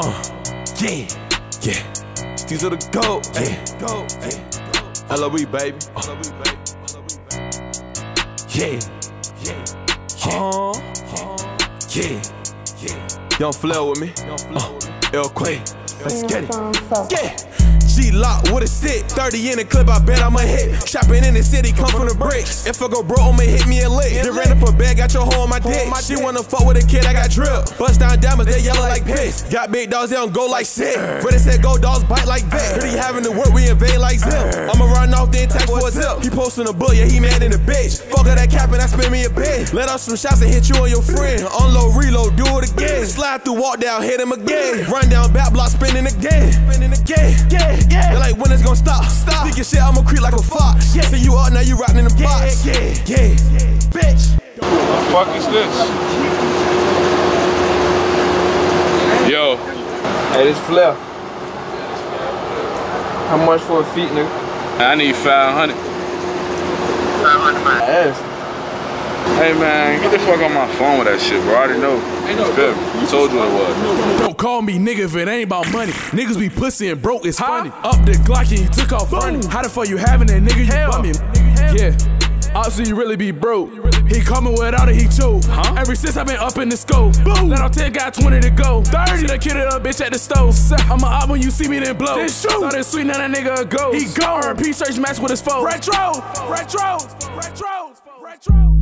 Uh, yeah, yeah. These are the goat, yeah, goat, yeah. LOE, baby. Uh, yeah, yeah, yeah, yeah, yeah. Yung Flair with me. Uh, L Quay. Let's get it. Yeah. Glock with a stick, 30 in the clip, I bet I'ma hit. Shopping in the city, come from the bricks. If I go broke, I'ma hit me a lick. Then ran up a bag, got your hoe on my dick. She wanna fuck with a kid, I got drip. Bust down diamonds, they yellow like piss. Got big dogs, they don't go like sick. Freddy said go dogs bite like that. Pretty having to work, we invade like zip. I'ma run off, then tax for a zip. He posting a book, yeah, he mad in the bitch. Fuck that cap and I spend me a bit. Let off some shots and hit you and your friend. Unload, reload, do it again. Slide through, walk down, hit him again. Run down, back block, spinning again. Spinning again, yeah, yeah. They're like, when it's gonna stop? Stop. Speaking shit, I'ma creep like a fox. Yeah. See you up, now you rockin' in the box. Yeah, yeah, yeah. Bitch. What the fuck is this? Yo. Hey, this Flair. How much for a feet, nigga? I need 500. 500 my ass. Hey man, get the fuck on my phone with that shit, bro. I already know. You feel me? Told you what it was. Don't call me nigga if it ain't about money. Niggas be pussy and broke, it's funny. Up the Glock and he took off running. How the fuck you having that nigga? You bumming. Yeah. Obviously, you really be broke. He coming without it, he choke. Huh? Ever since i been up in the scope. Boom. Let off 10, got 20 to go. 30. the kid a bitch at the stove. I'm a op when you see me, then blow. Then shoot. Thought it sweet, now that nigga a ghost. He gone. R&P search match with his foe. Retro. Retro. Retro. Retro.